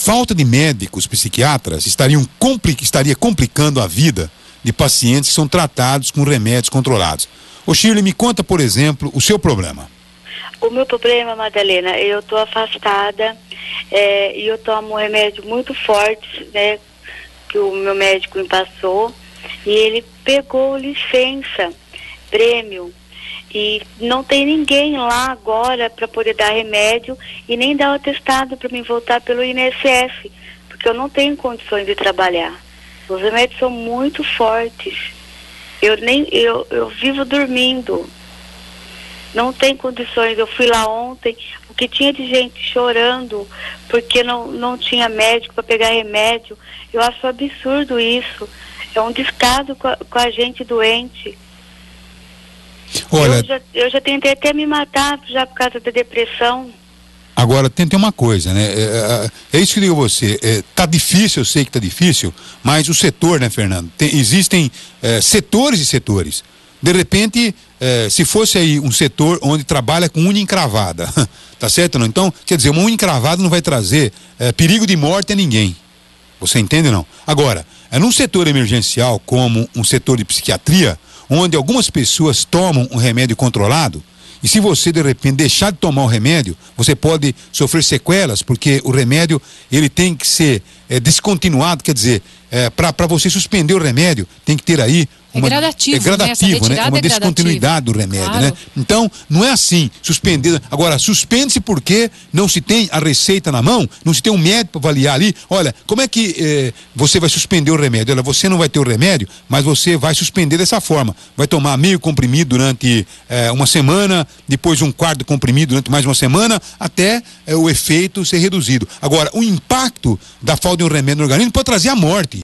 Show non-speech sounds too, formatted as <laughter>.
falta de médicos psiquiatras estariam compli estaria complicando a vida de pacientes que são tratados com remédios controlados. Ô Shirley, me conta, por exemplo, o seu problema. O meu problema, Madalena, eu estou afastada é, e eu tomo um remédio muito forte, né, que o meu médico me passou, e ele pegou licença, prêmio, e não tem ninguém lá agora para poder dar remédio e nem dar o atestado para me voltar pelo INSS, porque eu não tenho condições de trabalhar. Os remédios são muito fortes. Eu nem eu, eu vivo dormindo. Não tem condições. Eu fui lá ontem, o que tinha de gente chorando porque não, não tinha médico para pegar remédio. Eu acho absurdo isso. É um descaso com a, com a gente doente. Olha, eu já, eu já tentei até me matar já por causa da depressão. Agora, tem, tem uma coisa, né? É, é, é, isso que eu digo a você. É, tá difícil, eu sei que tá difícil, mas o setor, né, Fernando? Tem, existem é, setores e setores. De repente, é, se fosse aí um setor onde trabalha com unha encravada, <laughs> tá certo não? Então, quer dizer, uma unha encravada não vai trazer é, perigo de morte a ninguém. Você entende ou não? Agora, é num setor emergencial como um setor de psiquiatria, onde algumas pessoas tomam um remédio controlado, e se você de repente deixar de tomar o remédio, você pode sofrer sequelas, porque o remédio ele tem que ser é, descontinuado, quer dizer, é, para você suspender o remédio, tem que ter aí uma, é gradativo, é gradativo, né? né? Uma é descontinuidade do remédio, né? claro. né? Então, não é assim, suspender. Agora, suspende-se porque não se tem a receita na mão, não se tem um médico para avaliar ali. Olha, como é que eh, você vai suspender o remédio? Olha, você não vai ter o remédio, mas você vai suspender dessa forma. Vai tomar meio comprimido durante eh, uma semana, depois um quarto comprimido durante mais uma semana, até eh, o efeito ser reduzido. Agora, o impacto da falta de um remédio no organismo pode trazer a morte.